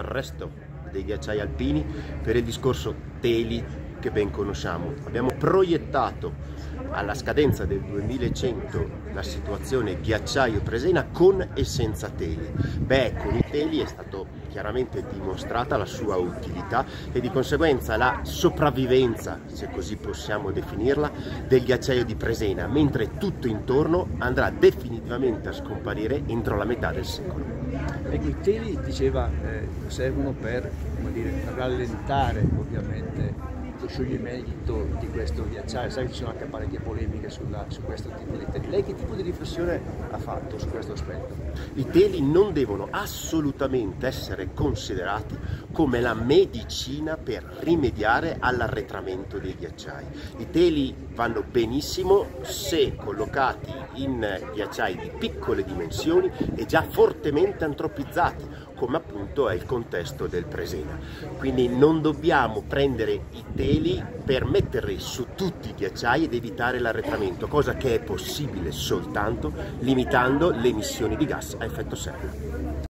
al resto dei ghiacciai alpini per il discorso teli che ben conosciamo. Abbiamo proiettato alla scadenza del 2100 la situazione ghiacciaio Presena con e senza teli. Beh, con i teli è stato chiaramente dimostrata la sua utilità e di conseguenza la sopravvivenza, se così possiamo definirla, del ghiacciaio di Presena, mentre tutto intorno andrà definitivamente a scomparire entro la metà del secolo. Ecco, i teli, diceva, eh, servono per dire, rallentare ovviamente scioglimento di questo ghiacciaio, sai che ci sono anche parecchie polemiche sulla, su questo tipo di teli. Lei che tipo di riflessione ha fatto su questo aspetto? I teli non devono assolutamente essere considerati come la medicina per rimediare all'arretramento dei ghiacciai. I teli vanno benissimo se collocati in ghiacciai di piccole dimensioni e già fortemente antropizzati, come appunto è il contesto del Presena. Quindi non dobbiamo prendere i teli per metterli su tutti i ghiacciai ed evitare l'arretramento, cosa che è possibile soltanto limitando le emissioni di gas a effetto serra.